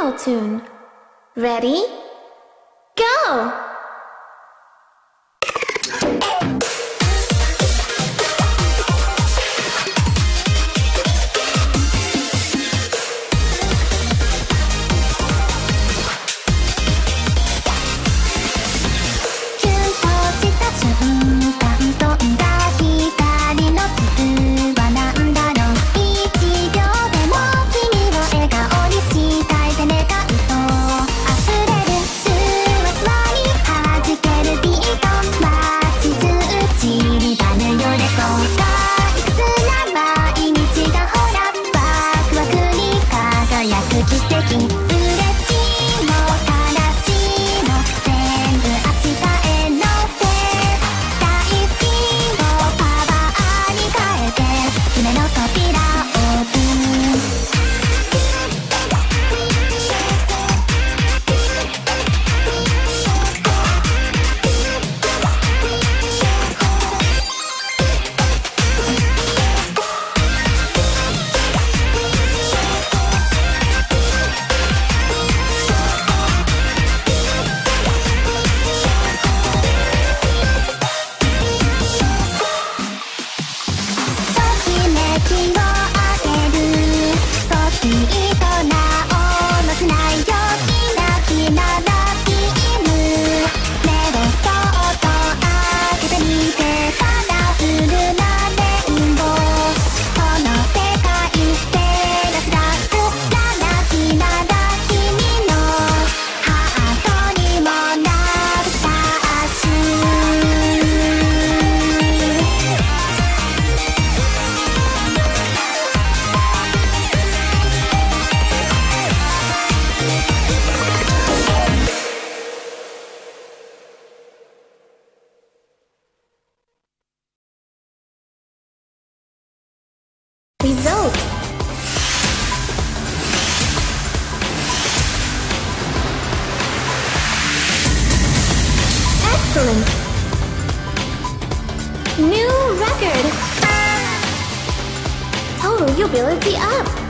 final tune. Ready? Result Excellent! New record! Total ability up!